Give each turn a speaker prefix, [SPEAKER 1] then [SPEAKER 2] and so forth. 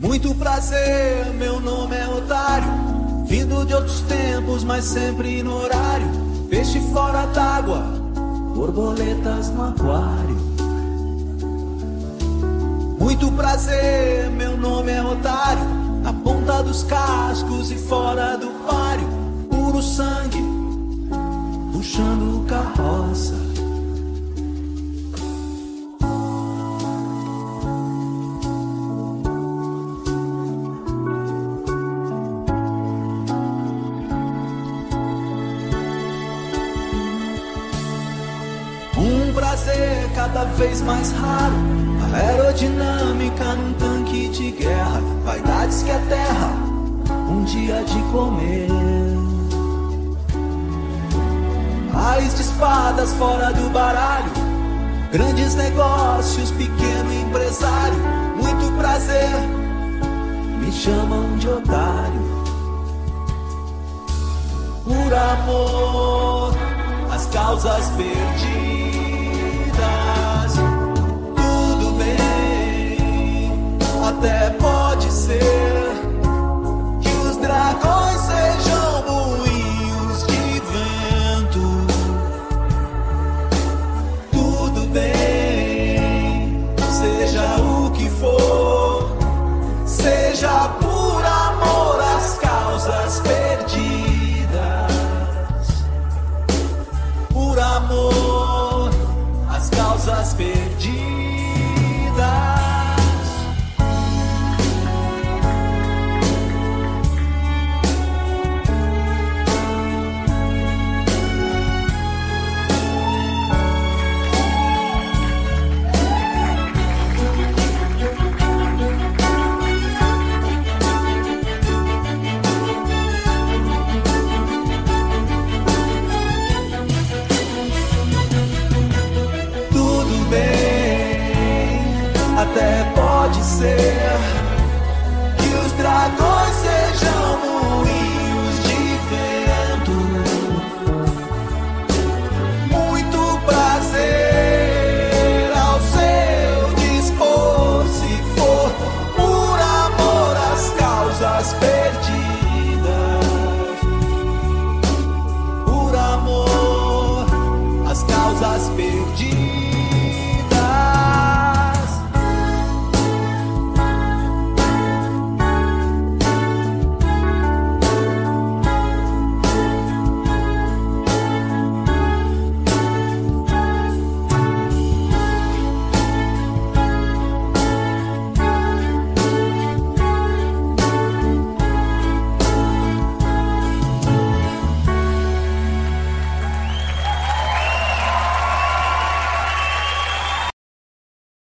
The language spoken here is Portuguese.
[SPEAKER 1] Muito prazer, meu nome é Otário. Vindo de outros tempos, mas sempre no horário. Peixe fora d'água, borboletas no aquário. Muito prazer, meu nome é Otário. Na ponta dos cascos e fora do páreo. Puro sangue, puxando carroça. Prazer cada vez mais raro. A aerodinâmica num tanque de guerra. Vaidades que a terra um dia de comer. Raiz de espadas fora do baralho. Grandes negócios, pequeno empresário. Muito prazer, me chamam de otário. Por amor, as causas perdidas. Tudo bem, até pode até pode ser que os dragões sejam moinhos de vento. Muito prazer ao seu dispor, se for por amor às causas perdidas. Por amor às causas perdidas.